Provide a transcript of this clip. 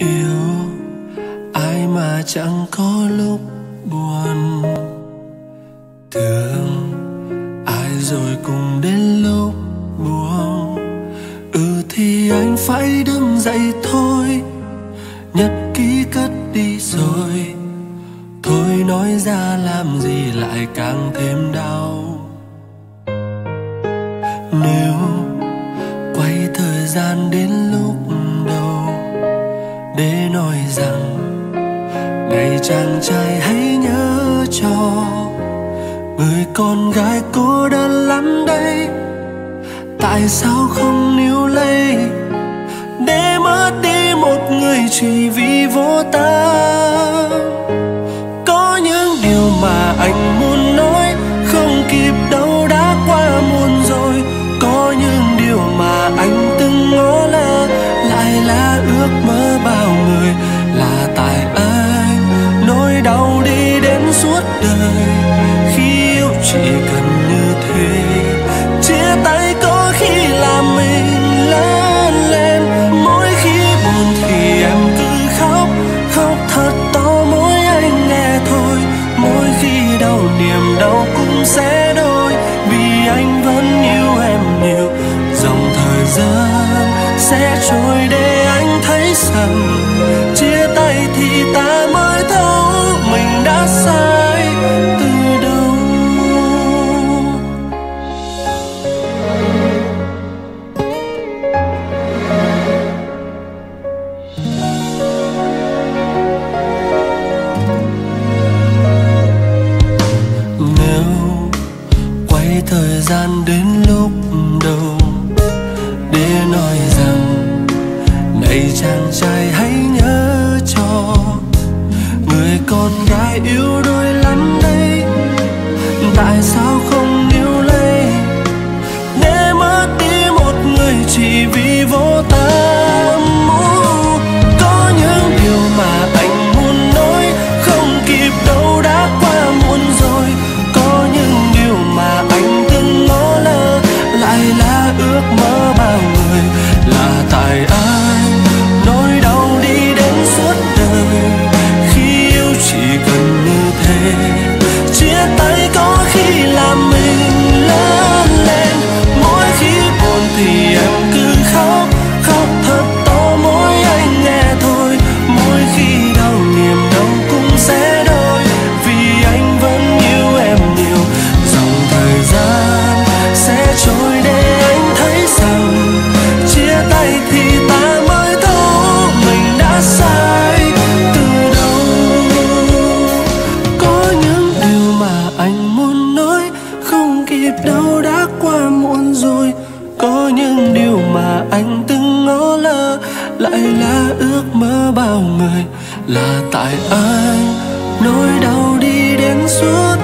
yêu, ai mà chẳng có lúc buồn. Thương, ai rồi cùng đến lúc buông ừ thì anh phải đứng dậy thôi, nhật ký cất đi rồi. Thôi nói ra làm gì lại càng thêm đau. Nếu quay thời gian đến lúc để nói rằng này chàng trai hãy nhớ cho người con gái cô đơn lắm đây. Tại sao không níu lấy để mất đi một người chỉ vì vô tâm? Có những điều mà gian sẽ trôi để anh thấy rằng chia tay thì ta mới thấu mình đã sai từ đâu nếu quay thời gian đến lúc đầu này trai hãy nhớ cho người con gái yêu đôi lắm đây tại sao lại là ước mơ bao người là tại anh nỗi đau đi đến suốt